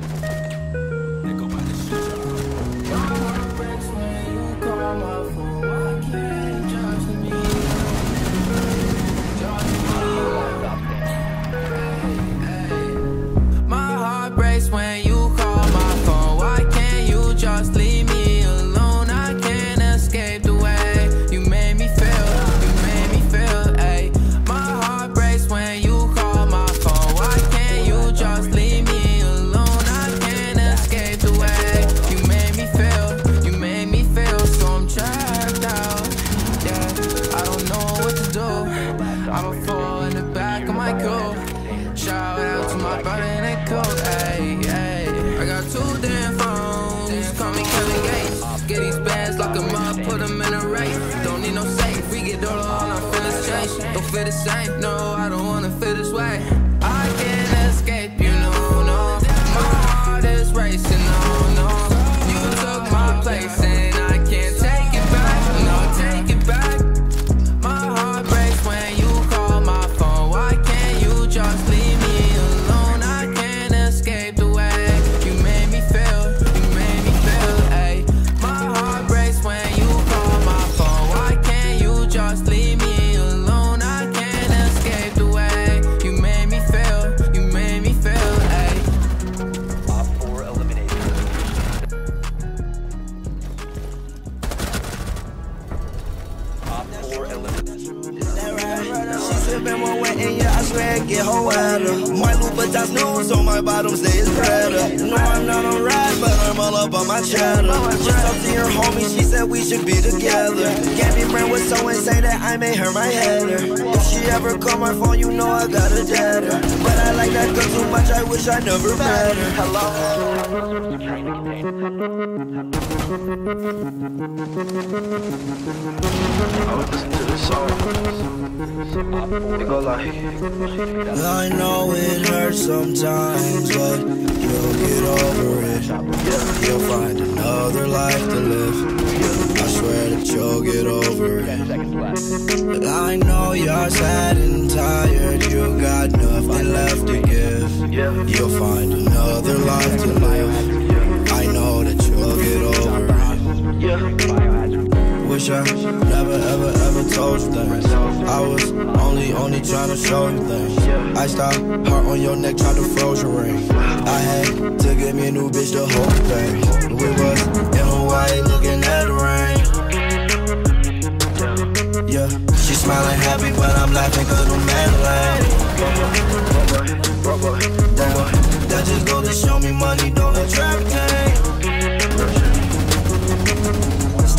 that. phone. Feel the same, no, Wet and yeah, I swear it get her wetter. My Louboutins new, so my bottom stays better. No, I'm not on ride, but I'm all up on my cheddar. Just talked to your homie, she said we should be together. Gabby friend was so insane that I made her my header. If she ever call my phone, you know I got a deader. But I like I wish I never met her. Hello. I would listen to this song. It go like, I know it hurts sometimes, but you'll get over it. You'll find another life to live. I swear that you'll get over it. I know you're sad and tired, you got nothing left to give. You'll find another life to live. I know that you'll get over it. Wish I never ever ever told you things. I was only only trying to show you things. I stopped heart on your neck, tried to froze your ring. I had to get me a new bitch the thing. We was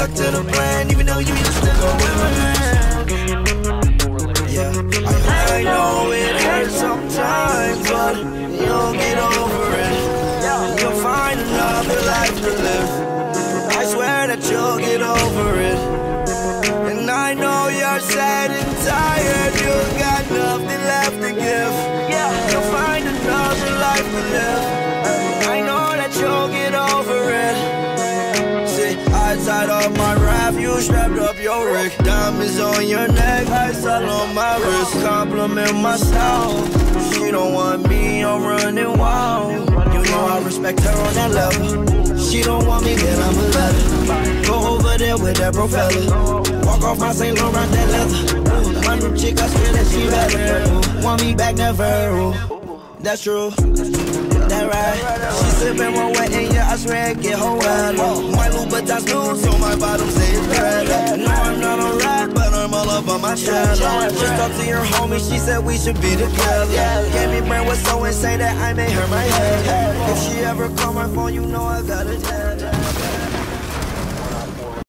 Stuck to the plan, even though you used to go with my. Yeah, I, I know it hurts sometimes, but you'll get over it. You'll find another life to live. I swear that you'll get over it. And I know you're sad and tired, you strapped up your rig. Diamonds on your neck, ice all on my wrist. Compliment my style. She don't want me, I'm running wild. You know I respect her on that level. She don't want me, then I'm a letter. Go over there with that bro fella. Walk off my St. Laurent, that leather. My new chick, I swear that she better. Want me back, never. That's true. That right. She sippin' one wet and yeah, I swear it get her wetter. My Louboutins new, so my. Just talked to your homie, she said we should be together. Gave me brain was so insane that I made her my head. If she ever call my phone, you know I got a dead.